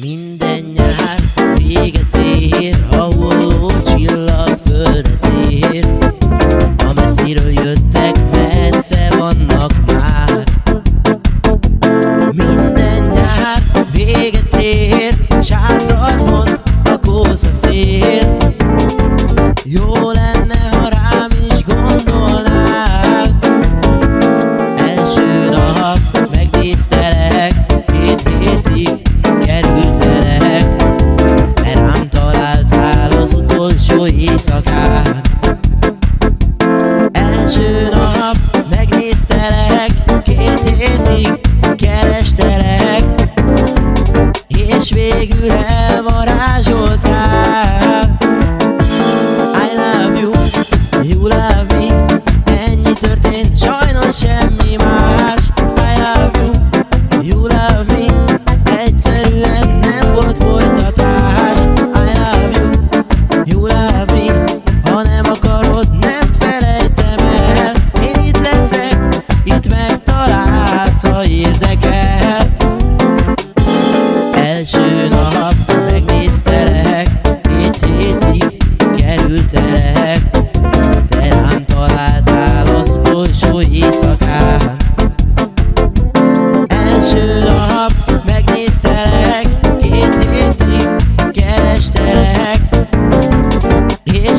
Minden nyár véget ér, a hulló csillag földet ér. A messziről jöttek, messze vannak már. Minden nyár véget ér, sátrat mond a kózaszél. éjszakán Első nap megnéztelek Két hétig kerestelek És végül elvarázsoltál. I love you, you love me Ennyi történt, sajnos semmi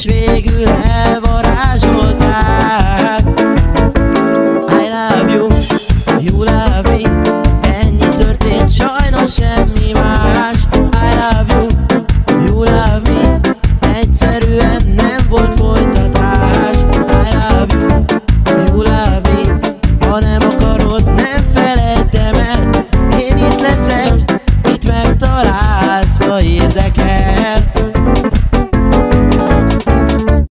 és